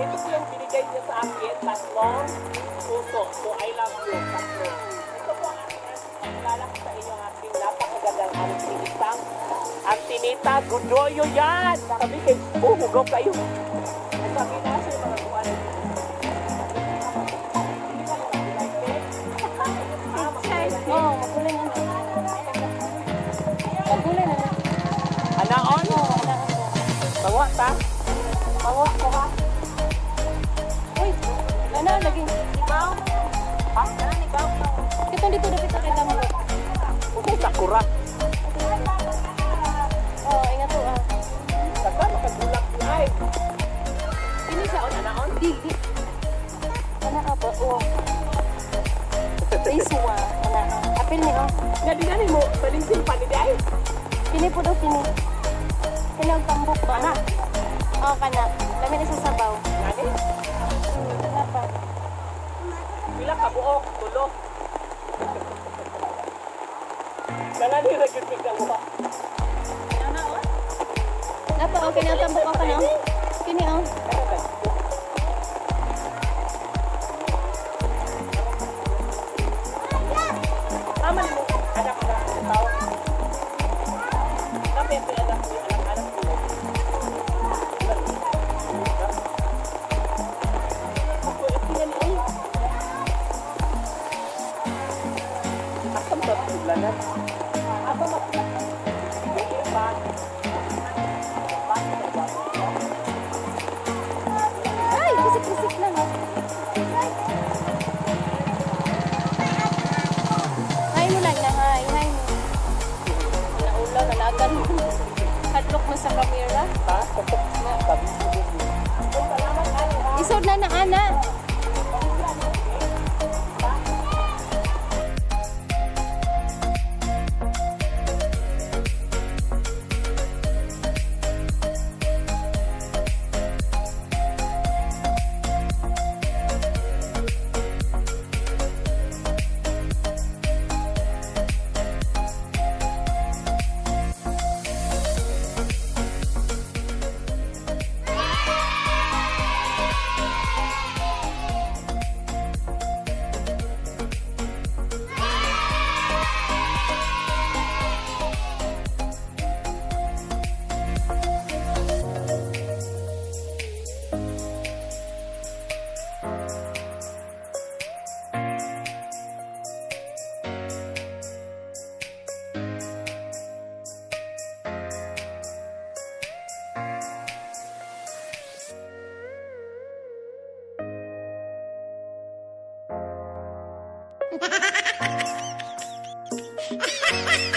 ito po yung binigay niya sa akin, tatlong puso. So, I love you, tatlo. Ito po ang aking ko sa inyo ang aking napakagandang auntie. Isang auntie Nita Godoyo yan. Sabi kay, oh, hugaw kayo. Sabi na siya mga magulay na. Anaon? Bawa ta? Bawa, bawa. Nah, lagi. Kita dito na kita kita mo. Okay, sakura. Oh, ingat tuh. Ah. Sakura makagulak ay. Ini sa on anaon? Di. Ana apa? Oh. Iswa. Ana. Apil ni oh. Jadi mo paling simpan ni ay. Kini po kini. Kini ang tambok ba? Oh, kana. Lami na sa sabaw. Hmm, Kenapa? Pila ka buok, tulo. Kanani ra gyud ka mo. Kenapa? Oh, kini ang tambok ako na. Naulaw, nalagan mo. Sa camera. Ha? Isod na na, ana. ha ha ha